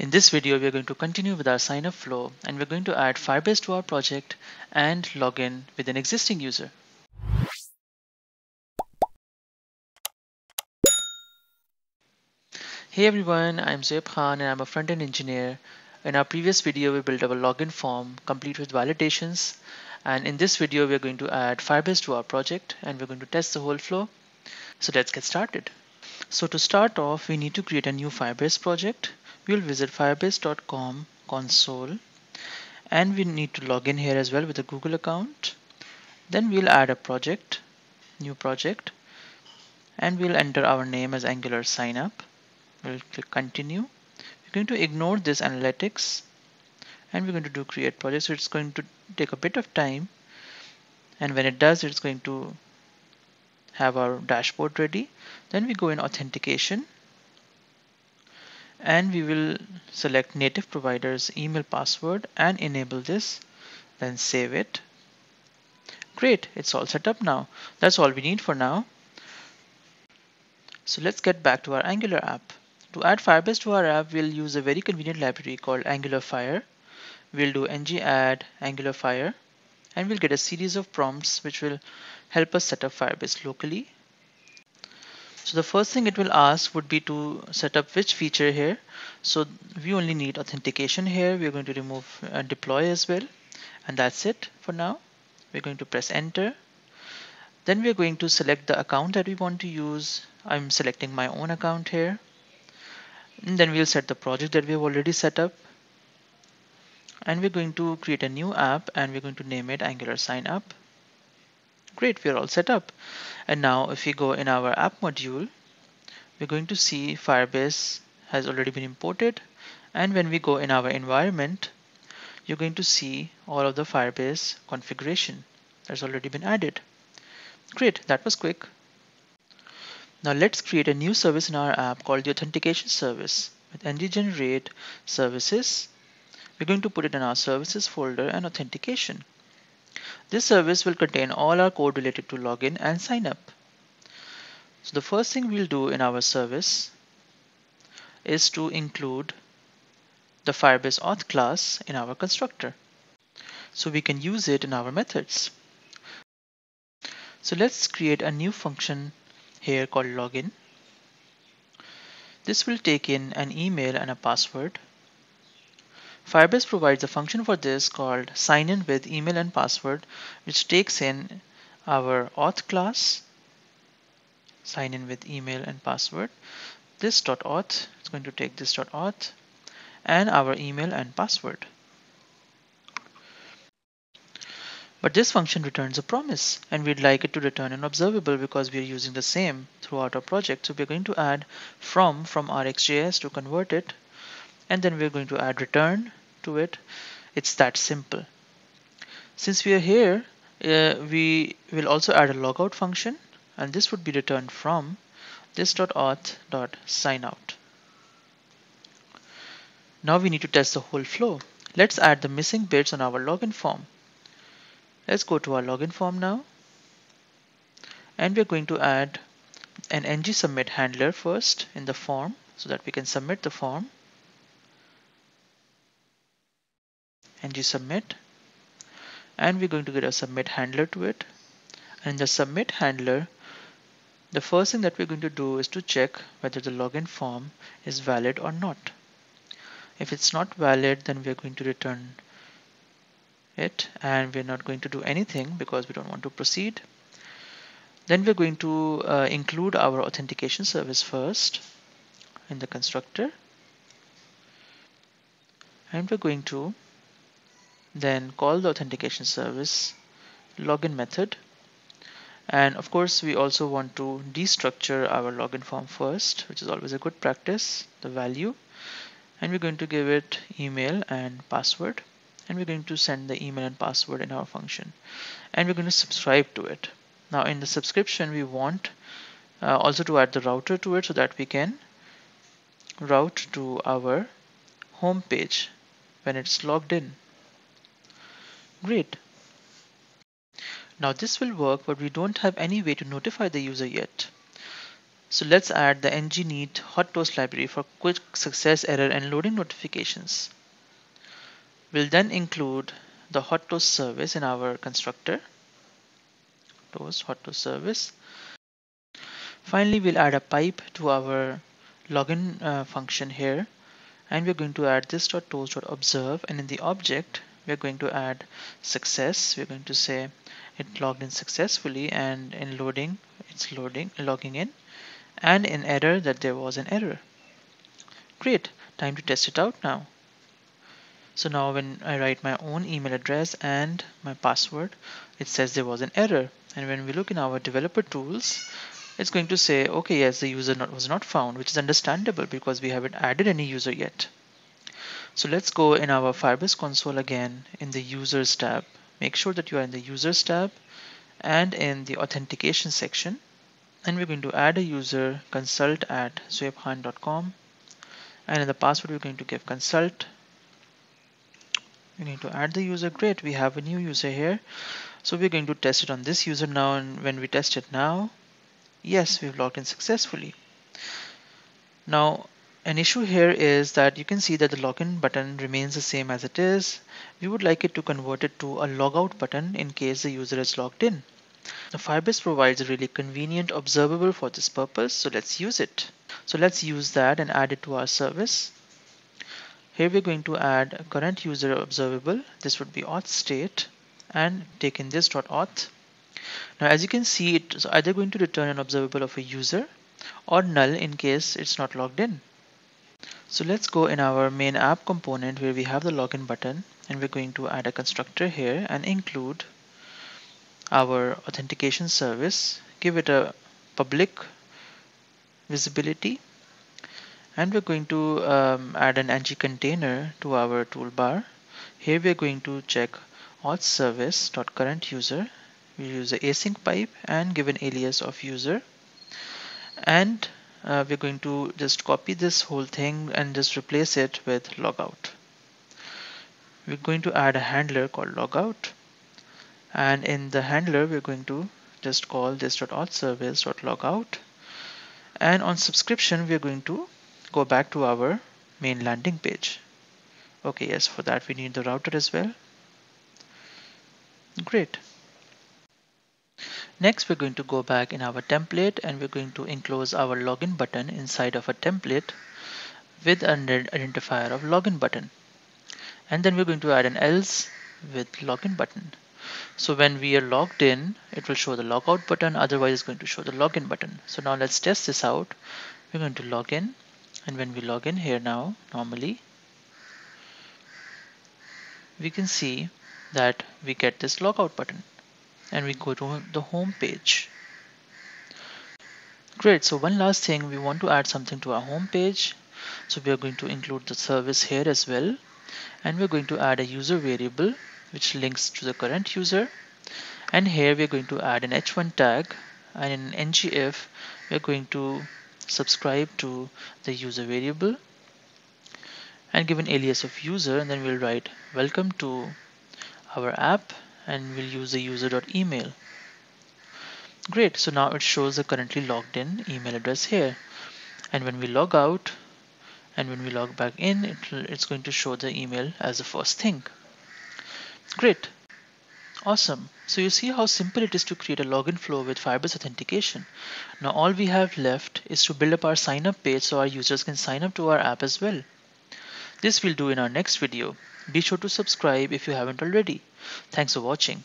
In this video, we are going to continue with our sign up flow and we're going to add Firebase to our project and log in with an existing user. Hey everyone, I'm Zoaib Khan and I'm a front-end engineer. In our previous video, we built our login form complete with validations. And in this video, we're going to add Firebase to our project and we're going to test the whole flow. So let's get started. So to start off, we need to create a new Firebase project we'll visit firebase.com console and we need to log in here as well with a Google account. Then we'll add a project, new project, and we'll enter our name as Angular sign up. We'll click continue. We're going to ignore this analytics and we're going to do create project. So it's going to take a bit of time. And when it does, it's going to have our dashboard ready. Then we go in authentication and we will select native providers email password and enable this then save it. Great it's all set up now. That's all we need for now. So let's get back to our angular app. To add firebase to our app we'll use a very convenient library called angular fire. We'll do ng add angular fire and we'll get a series of prompts which will help us set up firebase locally so the first thing it will ask would be to set up which feature here. So we only need authentication here. We're going to remove uh, deploy as well. And that's it for now. We're going to press enter. Then we're going to select the account that we want to use. I'm selecting my own account here. And then we'll set the project that we've already set up. And we're going to create a new app and we're going to name it Angular Sign Up. Great, we're all set up. And now if we go in our app module, we're going to see Firebase has already been imported. And when we go in our environment, you're going to see all of the Firebase configuration that's already been added. Great, that was quick. Now let's create a new service in our app called the authentication service with ng-generate services. We're going to put it in our services folder and authentication. This service will contain all our code related to login and sign up. So the first thing we'll do in our service is to include the Firebase auth class in our constructor. So we can use it in our methods. So let's create a new function here called login. This will take in an email and a password Firebase provides a function for this called sign in with email and password, which takes in our auth class, sign in with email and password, this dot auth, it's going to take this dot auth, and our email and password. But this function returns a promise and we'd like it to return an observable because we're using the same throughout our project. So we're going to add from from RxJS to convert it. And then we're going to add return to it. It's that simple. Since we are here, uh, we will also add a logout function and this would be returned from this.auth.signout. Now we need to test the whole flow. Let's add the missing bits on our login form. Let's go to our login form now. And we're going to add an ng submit handler first in the form so that we can submit the form. Ng submit. And we're going to get a submit handler to it. And the submit handler the first thing that we're going to do is to check whether the login form is valid or not. If it's not valid then we're going to return it and we're not going to do anything because we don't want to proceed. Then we're going to uh, include our authentication service first in the constructor. And we're going to then call the authentication service login method. And of course we also want to destructure our login form first which is always a good practice the value. And we're going to give it email and password. And we're going to send the email and password in our function. And we're going to subscribe to it. Now in the subscription we want uh, also to add the router to it so that we can route to our home page when it's logged in Great. Now this will work, but we don't have any way to notify the user yet. So let's add the ng-neat hot toast library for quick success error and loading notifications. We'll then include the hot toast service in our constructor. Toast, hot toast service. Finally, we'll add a pipe to our login uh, function here. And we're going to add this.toast.observe and in the object, we're going to add success. We're going to say it logged in successfully and in loading, it's loading, logging in and in error that there was an error. Great, time to test it out now. So now when I write my own email address and my password, it says there was an error. And when we look in our developer tools, it's going to say, okay, yes, the user not, was not found, which is understandable because we haven't added any user yet. So let's go in our Firebase console again in the users tab. Make sure that you are in the users tab and in the authentication section. And we're going to add a user consult at zoaibkhan.com and in the password we're going to give consult. We need to add the user. Great we have a new user here. So we're going to test it on this user now and when we test it now yes we've logged in successfully. Now an issue here is that you can see that the login button remains the same as it is we would like it to convert it to a logout button in case the user is logged in the Firebase provides a really convenient observable for this purpose, so let's use it. So let's use that and add it to our service. Here we're going to add a current user observable. This would be auth state and take in this dot auth. Now as you can see, it's either going to return an observable of a user or null in case it's not logged in. So let's go in our main app component where we have the login button and we're going to add a constructor here and include our authentication service, give it a public visibility and we're going to um, add an ng container to our toolbar. Here we're going to check auth service current user. We use the async pipe and give an alias of user and uh, we're going to just copy this whole thing and just replace it with logout. We're going to add a handler called logout. And in the handler we're going to just call this.auth service.logout and on subscription we're going to go back to our main landing page. Okay yes for that we need the router as well. Great next we're going to go back in our template and we're going to enclose our login button inside of a template with an identifier of login button and then we're going to add an else with login button so when we are logged in, it will show the logout button, otherwise it's going to show the login button. So now let's test this out. We're going to log in and when we log in here now, normally, we can see that we get this logout button and we go to the home page. Great, so one last thing, we want to add something to our home page. So we are going to include the service here as well. And we're going to add a user variable which links to the current user and here we're going to add an h1 tag and in ngIf we're going to subscribe to the user variable and give an alias of user and then we'll write welcome to our app and we'll use the user.email great so now it shows the currently logged in email address here and when we log out and when we log back in it, it's going to show the email as the first thing Great. Awesome. So you see how simple it is to create a login flow with Firebase authentication. Now all we have left is to build up our sign up page so our users can sign up to our app as well. This we'll do in our next video. Be sure to subscribe if you haven't already. Thanks for watching.